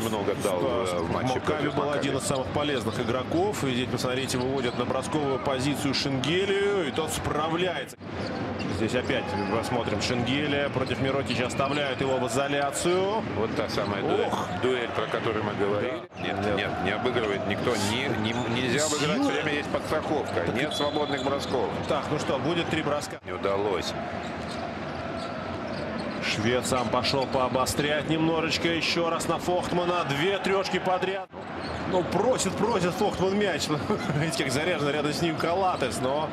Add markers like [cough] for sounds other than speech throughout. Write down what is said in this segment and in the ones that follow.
Макаби был один из самых полезных игроков. И здесь, посмотрите, выводят на бросковую позицию Шенгелию. И тот справляется. Здесь опять посмотрим Шенгелия против Миротича. Оставляют его в изоляцию. Вот та самая дуэль, Ох. дуэль, про которую мы говорили. Нет, Да. нет, не обыгрывает никто. Не, не- нельзя обыграть, все время есть подстраховка. Нет свободных бросков. Так, ну что, будет три броска. Не удалось. Швед сам пошел пообострять немножечко. Еще раз на Фохтмана. Две трешки подряд. Ну, просит, просит Фохтман мяч. [laughs] Видите, как заряжен рядом с ним Калатес, но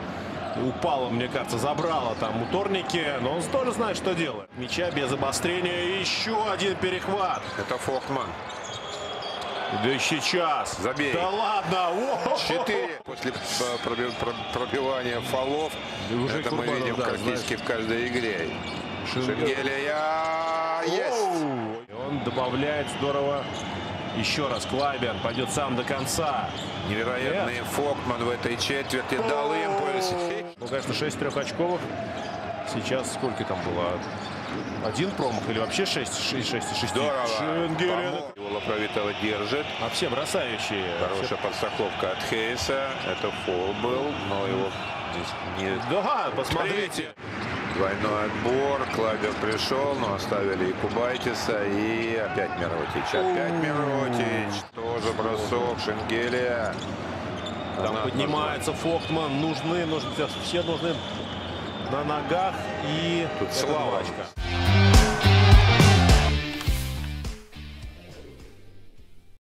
упало, мне кажется, забрало там у Торники. Но он тоже знает, что делать. Мяча без обострения. Еще один перехват. Это Фохтман. Да сейчас. Забей. Да ладно. О! Четыре после проби- про- пробивания фолов. Уже Это мы видим да, практически в каждой игре. Шенгелия. Есть. Он добавляет здорово. Еще раз Клайберн пойдет сам до конца. Невероятный Фокман в этой четверти дал импульс. [laughs] Ну, конечно, 6 трехочковых. Сейчас сколько там было? Один промах или вообще 6? 6, 6, 6. Здорово. Его Лапровитова держит. А все бросающие. Хорошая подстраховка от Хейса. Это фол был, но его здесь не... Да, посмотрите. Двойной отбор. Клабер пришел, но оставили и Кубайтиса, и опять Миротич. Опять Миротич. Тоже бросок. Шенгелия. Там Она поднимается Фохтман. Нужны, нужны, все нужны на ногах. И Тут это слава. два очка.